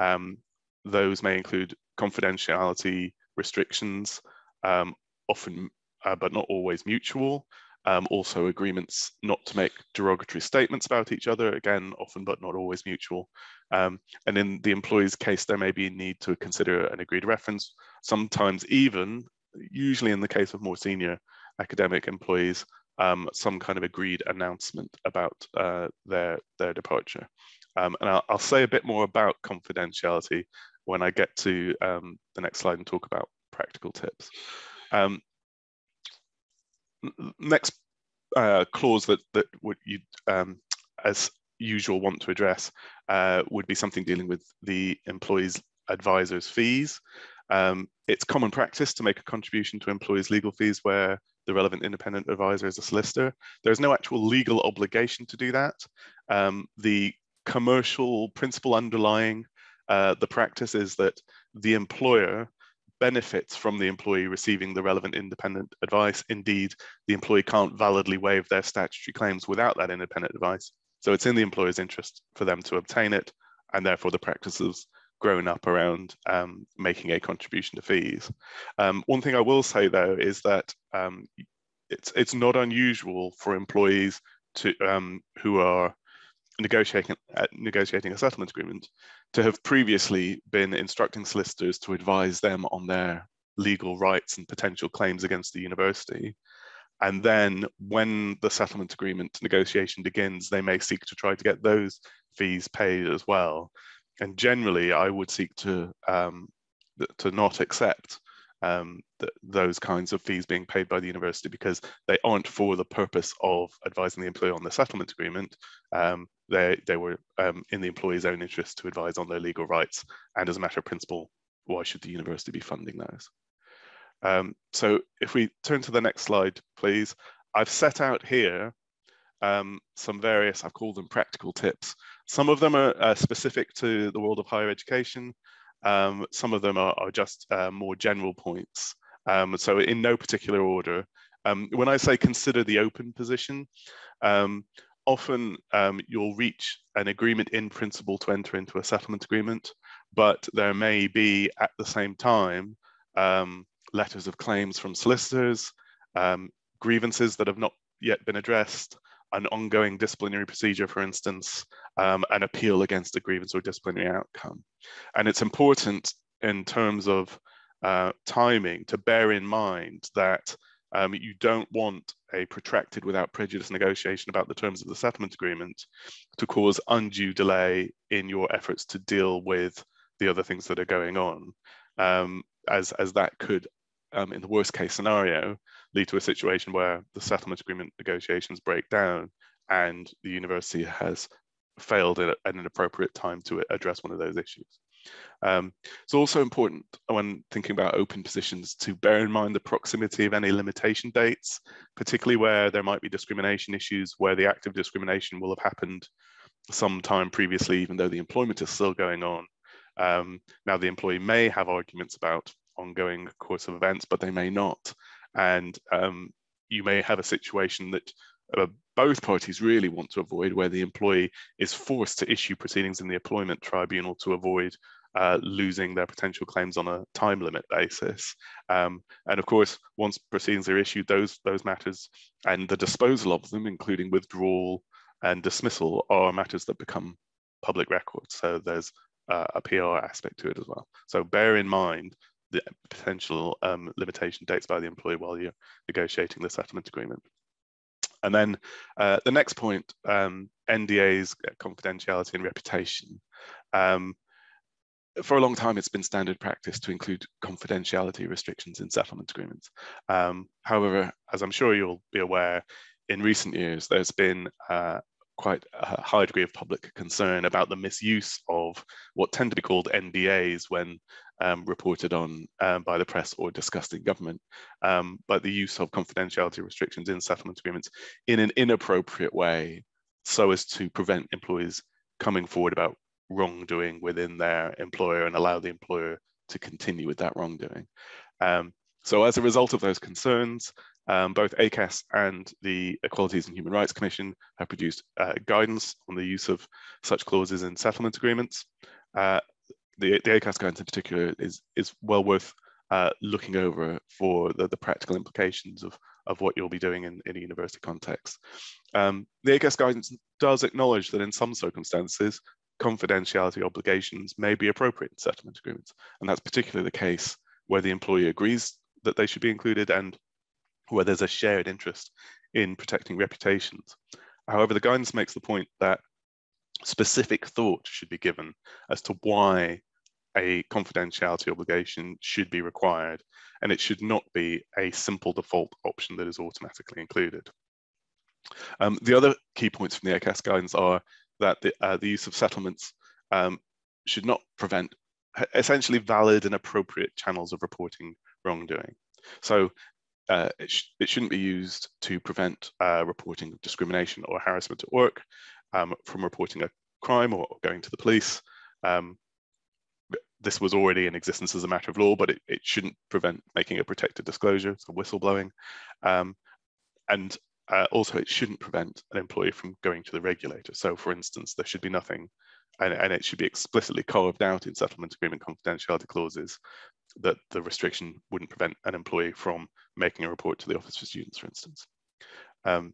Um, those may include confidentiality restrictions, um, often uh, but not always mutual. Um, also agreements not to make derogatory statements about each other, again, often but not always mutual. Um, and in the employee's case, there may be a need to consider an agreed reference, sometimes even, usually in the case of more senior academic employees, um, some kind of agreed announcement about uh, their, their departure. Um, and I'll, I'll, say a bit more about confidentiality when I get to um, the next slide and talk about practical tips. Um, next uh, clause that, that would you, um, as usual, want to address uh, would be something dealing with the employee's advisor's fees. Um, it's common practice to make a contribution to employees' legal fees where the relevant independent advisor is a solicitor. There's no actual legal obligation to do that. Um, the commercial principle underlying uh, the practice is that the employer benefits from the employee receiving the relevant independent advice. Indeed, the employee can't validly waive their statutory claims without that independent advice. So it's in the employer's interest for them to obtain it, and therefore the practices grown up around um, making a contribution to fees. Um, one thing I will say though is that um, it's it's not unusual for employees to um, who are negotiating uh, negotiating a settlement agreement to have previously been instructing solicitors to advise them on their legal rights and potential claims against the university. And then when the settlement agreement negotiation begins, they may seek to try to get those fees paid as well and generally I would seek to um, to not accept um, th those kinds of fees being paid by the university because they aren't for the purpose of advising the employee on the settlement agreement. Um, they, they were um, in the employee's own interest to advise on their legal rights. And as a matter of principle, why should the university be funding those? Um, so if we turn to the next slide, please. I've set out here um, some various, I've called them practical tips. Some of them are uh, specific to the world of higher education. Um, some of them are, are just uh, more general points. Um, so in no particular order, um, when I say consider the open position, um, often um, you'll reach an agreement in principle to enter into a settlement agreement, but there may be at the same time letters of claims from solicitors, grievances that have not yet been addressed, an ongoing disciplinary procedure, for instance, um, an appeal against a grievance or disciplinary outcome. And it's important in terms of uh, timing to bear in mind that um, you don't want a protracted without prejudice negotiation about the terms of the settlement agreement to cause undue delay in your efforts to deal with the other things that are going on, um, as, as that could, um, in the worst case scenario, lead to a situation where the settlement agreement negotiations break down and the university has failed at an appropriate time to address one of those issues. Um, it's also important when thinking about open positions to bear in mind the proximity of any limitation dates, particularly where there might be discrimination issues where the act of discrimination will have happened some time previously, even though the employment is still going on. Um, now, the employee may have arguments about ongoing course of events, but they may not and um, you may have a situation that uh, both parties really want to avoid where the employee is forced to issue proceedings in the employment tribunal to avoid uh, losing their potential claims on a time limit basis. Um, and of course, once proceedings are issued, those, those matters and the disposal of them, including withdrawal and dismissal, are matters that become public records. So there's uh, a PR aspect to it as well. So bear in mind the potential um, limitation dates by the employee while you're negotiating the settlement agreement. And then uh, the next point, um, NDAs, uh, confidentiality and reputation. Um, for a long time, it's been standard practice to include confidentiality restrictions in settlement agreements. Um, however, as I'm sure you'll be aware, in recent years, there's been uh, quite a high degree of public concern about the misuse of what tend to be called NDAs when um, reported on um, by the press or discussed in government, um, but the use of confidentiality restrictions in settlement agreements in an inappropriate way so as to prevent employees coming forward about wrongdoing within their employer and allow the employer to continue with that wrongdoing. Um, so as a result of those concerns, um, both ACAS and the Equalities and Human Rights Commission have produced uh, guidance on the use of such clauses in settlement agreements. Uh, the, the ACAS guidance in particular is, is well worth uh, looking over for the, the practical implications of, of what you'll be doing in, in a university context. Um, the ACAS guidance does acknowledge that in some circumstances, confidentiality obligations may be appropriate in settlement agreements. And that's particularly the case where the employee agrees that they should be included and where there's a shared interest in protecting reputations. However, the guidance makes the point that specific thought should be given as to why a confidentiality obligation should be required, and it should not be a simple default option that is automatically included. Um, the other key points from the ACAS guidance are that the, uh, the use of settlements um, should not prevent essentially valid and appropriate channels of reporting wrongdoing. So uh, it, sh it, shouldn't be used to prevent uh, reporting of discrimination or harassment at work, um, from reporting a crime or going to the police. Um, this was already in existence as a matter of law, but it, it shouldn't prevent making a protected disclosure, so whistleblowing. Um, and uh, also, it shouldn't prevent an employee from going to the regulator. So, for instance, there should be nothing, and, and it should be explicitly carved out in settlement agreement confidentiality clauses that the restriction wouldn't prevent an employee from making a report to the Office for Students, for instance. Um,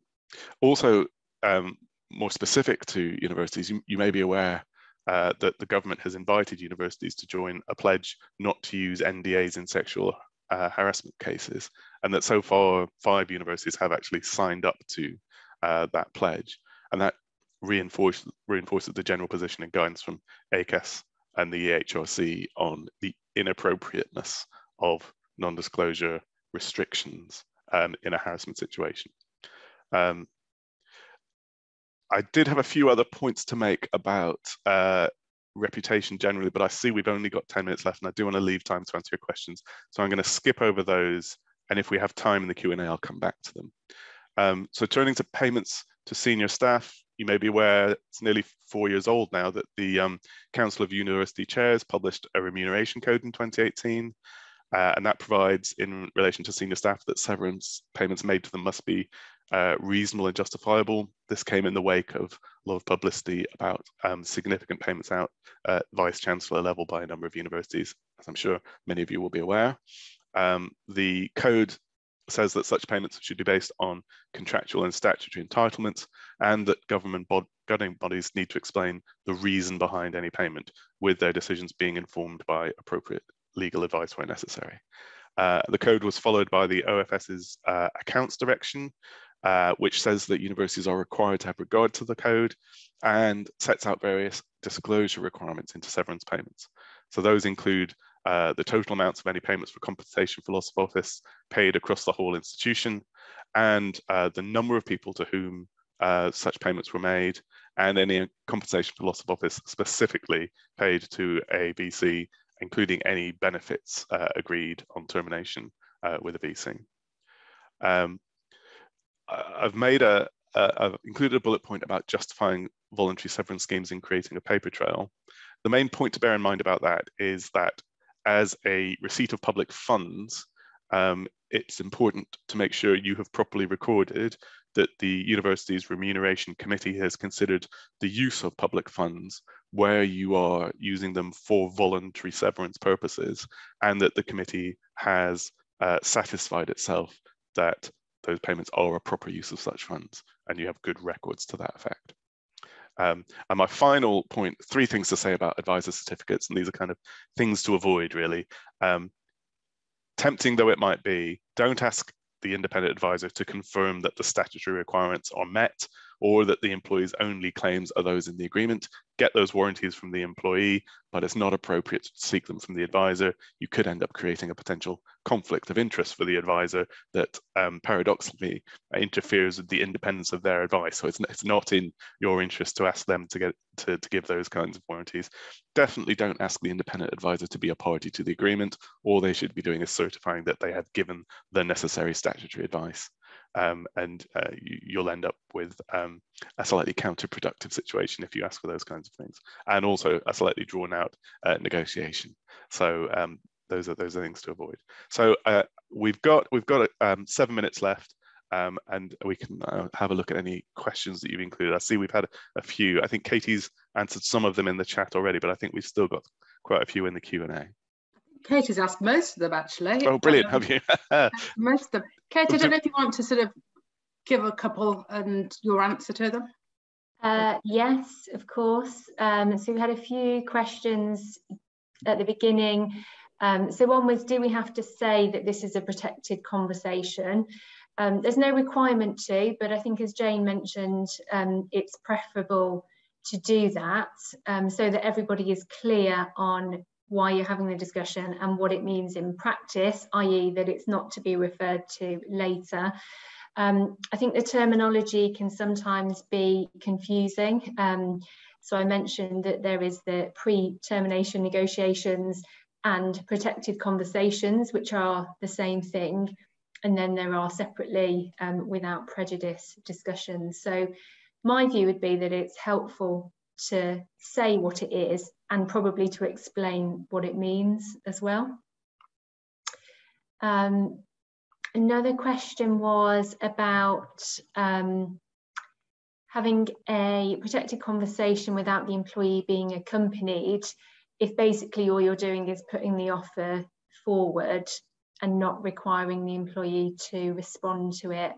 also, um, more specific to universities, you, you may be aware uh, that the government has invited universities to join a pledge not to use NDAs in sexual uh, harassment cases, and that so far five universities have actually signed up to uh, that pledge, and that reinforces reinforces the general position and guidance from ACAS and the EHRC on the inappropriateness of non-disclosure restrictions um, in a harassment situation. Um, I did have a few other points to make about uh, reputation generally, but I see we've only got 10 minutes left and I do want to leave time to answer your questions. So I'm going to skip over those. And if we have time in the Q&A, I'll come back to them. Um, so turning to payments to senior staff, you may be aware it's nearly four years old now that the um, Council of University Chairs published a remuneration code in 2018. Uh, and that provides in relation to senior staff that severance payments made to them must be uh, reasonable and justifiable. This came in the wake of a lot of publicity about um, significant payments out at vice chancellor level by a number of universities, as I'm sure many of you will be aware. Um, the code says that such payments should be based on contractual and statutory entitlements and that government bod governing bodies need to explain the reason behind any payment with their decisions being informed by appropriate legal advice where necessary. Uh, the code was followed by the OFS's uh, accounts direction, uh, which says that universities are required to have regard to the code and sets out various disclosure requirements into severance payments. So those include uh, the total amounts of any payments for compensation for loss of office paid across the whole institution, and uh, the number of people to whom uh, such payments were made, and any compensation for loss of office specifically paid to a VC, including any benefits uh, agreed on termination uh, with a VC. Um, I've made a, a, I've included a bullet point about justifying voluntary severance schemes in creating a paper trail. The main point to bear in mind about that is that as a receipt of public funds, um, it's important to make sure you have properly recorded that the university's remuneration committee has considered the use of public funds where you are using them for voluntary severance purposes and that the committee has uh, satisfied itself that those payments are a proper use of such funds and you have good records to that effect. Um, and my final point, three things to say about advisor certificates, and these are kind of things to avoid really. Um, tempting though it might be, don't ask the independent advisor to confirm that the statutory requirements are met or that the employee's only claims are those in the agreement. Get those warranties from the employee, but it's not appropriate to seek them from the advisor. You could end up creating a potential conflict of interest for the advisor that um, paradoxically interferes with the independence of their advice. So it's, it's not in your interest to ask them to get to, to give those kinds of warranties. Definitely don't ask the independent advisor to be a party to the agreement. All they should be doing is certifying that they have given the necessary statutory advice um, and uh, you, will end up with um, a slightly counterproductive situation if you ask for those kinds of things, and also a slightly drawn out uh, negotiation. So um, those are those are things to avoid. So uh, we've got we've got um, seven minutes left. Um, and we can uh, have a look at any questions that you've included. I see we've had a few. I think Katie's answered some of them in the chat already, but I think we've still got quite a few in the Q&A. Katie's asked most of them actually. Oh, brilliant! Um, have you? most of them. Katie, I don't know if you want to sort of give a couple and your answer to them. Uh, yes, of course. Um, so we had a few questions at the beginning. Um, so one was, do we have to say that this is a protected conversation? Um, there's no requirement to, but I think as Jane mentioned, um, it's preferable to do that um, so that everybody is clear on why you're having the discussion and what it means in practice, i.e. that it's not to be referred to later. Um, I think the terminology can sometimes be confusing. Um, so I mentioned that there is the pre-termination negotiations and protected conversations, which are the same thing. And then there are separately um, without prejudice discussions. So my view would be that it's helpful to say what it is and probably to explain what it means as well. Um, another question was about um, having a protected conversation without the employee being accompanied if basically all you're doing is putting the offer forward and not requiring the employee to respond to it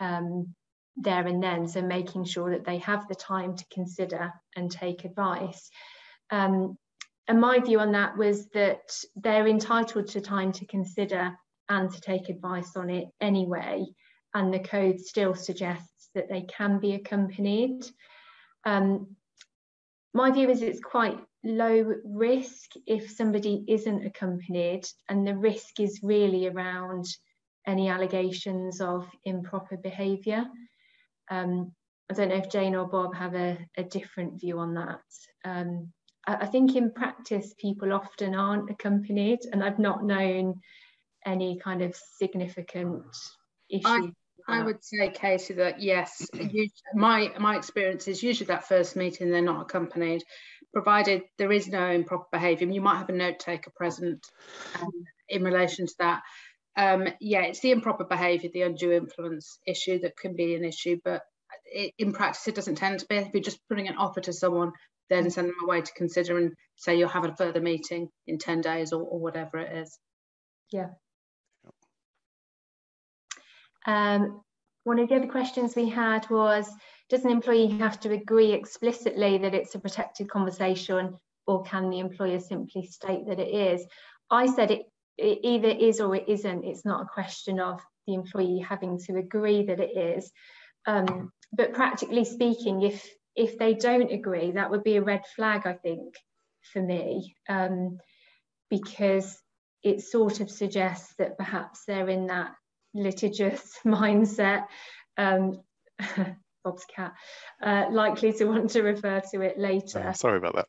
um, there and then. So making sure that they have the time to consider and take advice. Um, and my view on that was that they're entitled to time to consider and to take advice on it anyway. And the code still suggests that they can be accompanied. Um, my view is it's quite low risk if somebody isn't accompanied, and the risk is really around any allegations of improper behaviour. Um, I don't know if Jane or Bob have a, a different view on that. Um, I, think in practice, people often aren't accompanied, and I've not known any kind of significant issue. I, I would say, Katie, that yes, my my experience is usually that first meeting they're not accompanied, provided there is no improper behaviour. You might have a note taker present um, in relation to that. Um, yeah, it's the improper behaviour, the undue influence issue that can be an issue, but it, in practice, it doesn't tend to be. If you're just putting an offer to someone then send them away to consider and say you'll have a further meeting in 10 days or, or whatever it is. Yeah. Um, one of the other questions we had was, does an employee have to agree explicitly that it's a protected conversation or can the employer simply state that it is? I said it, it either is or it isn't. It's not a question of the employee having to agree that it is. Um, but practically speaking, if if they don't agree, that would be a red flag, I think, for me, um, because it sort of suggests that perhaps they're in that litigious mindset. Um, Bob's cat, uh, likely to want to refer to it later. Oh, sorry about that.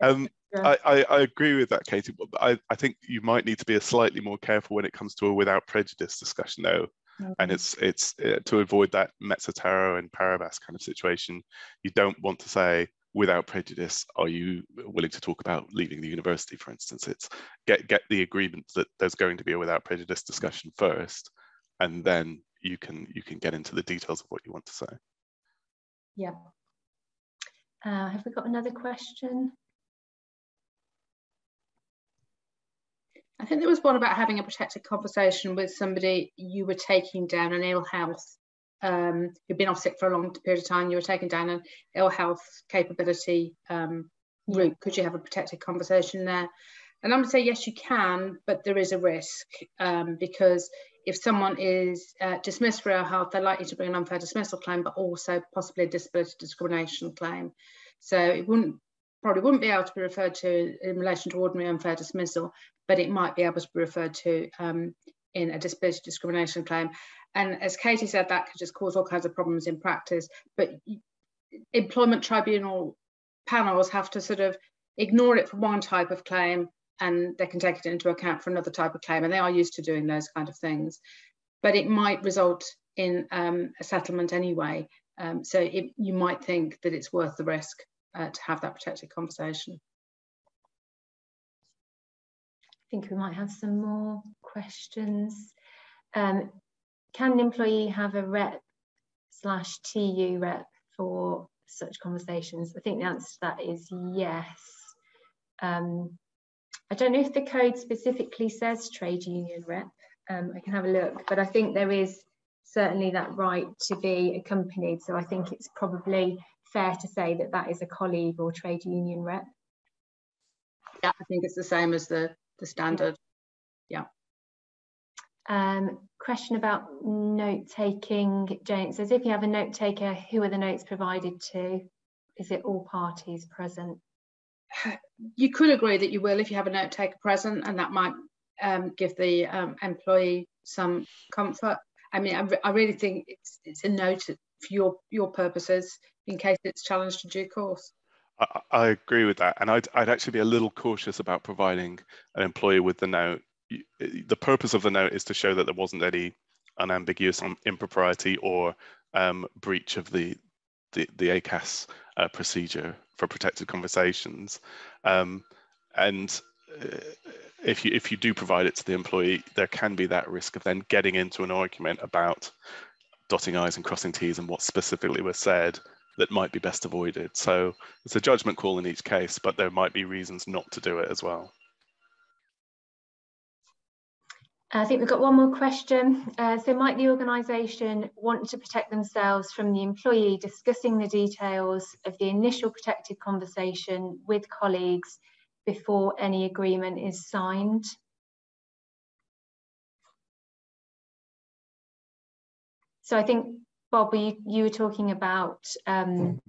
Um, I, I, I, agree with that, Katie. I, I think you might need to be a slightly more careful when it comes to a without prejudice discussion, though and mm-hmm. it's it's uh, to avoid that Mezzotero and Paribas kind of situation you don't want to say without prejudice are you willing to talk about leaving the university for instance. It's get get the agreement that there's going to be a without prejudice discussion first and then you can you can get into the details of what you want to say. Yeah. Uh, have we got another question I think there was one about having a protected conversation with somebody you were taking down an ill health, um, who'd been off sick for a long period of time, you were taking down an ill health capability um, route. Could you have a protected conversation there? And I'm going to say, yes, you can, but there is a risk um, because if someone is uh, dismissed for ill health, they're likely to bring an unfair dismissal claim, but also possibly a disability discrimination claim. So it wouldn't probably wouldn't be able to be referred to in relation to ordinary unfair dismissal, but it might be able to be referred to um, in a disability discrimination claim. And as Katie said, that could just cause all kinds of problems in practice. But employment tribunal panels have to sort of ignore it for one type of claim and they can take it into account for another type of claim. And they are used to doing those kind of things. But it might result in um, a settlement anyway. Um, so it, you might think that it's worth the risk uh, to have that protected conversation. Think we might have some more questions. Um, can an employee have a rep slash TU rep for such conversations? I think the answer to that is yes. Um, I don't know if the code specifically says trade union rep. Um, I can have a look, but I think there is certainly that right to be accompanied. So I think it's probably fair to say that that is a colleague or trade union rep. Yeah, I think it's the same as the, the standard. Yeah. Um, question about note taking. Jane says, if you have a note taker, who are the notes provided to? Is it all parties present? You could agree that you will if you have a note taker present, and that might um, give the um, employee some comfort. I mean, I, I, really think it's it's a note for your your purposes in case it's challenged in due course. I, agree with that, and I'd I'd actually be a little cautious about providing an employee with the note the purpose of the note is to show that there wasn't any unambiguous impropriety or um, breach of the the, the ACAS uh, procedure for protected conversations. Um, and uh, if you if you do provide it to the employee, there can be that risk of then getting into an argument about dotting I's and crossing T's and what specifically was said that might be best avoided. So it's a judgment call in each case, but there might be reasons not to do it as well. I think we've got one more question. Uh, so might the organisation want to protect themselves from the employee discussing the details of the initial protected conversation with colleagues before any agreement is signed? So I think, Bob, you, you were talking about um,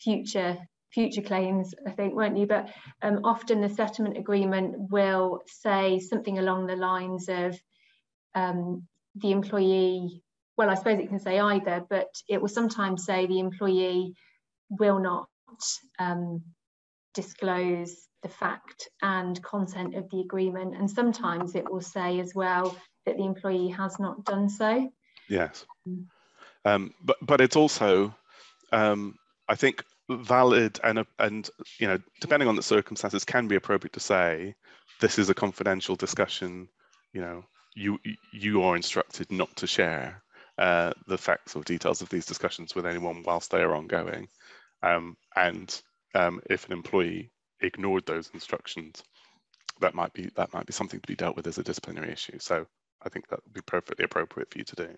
future future claims, I think, weren't you? But um, often the settlement agreement will say something along the lines of um, the employee, well, I suppose it can say either, but it will sometimes say the employee will not um, disclose the fact and content of the agreement. And sometimes it will say as well that the employee has not done so. Yes. Mm. Um, but, but it's also, um, I think valid and and you know depending on the circumstances can be appropriate to say this is a confidential discussion you know you you are instructed not to share uh, the facts or details of these discussions with anyone whilst they are ongoing. Um, and um, if an employee ignored those instructions that might be that might be something to be dealt with as a disciplinary issue. So i think that would be perfectly appropriate for you to do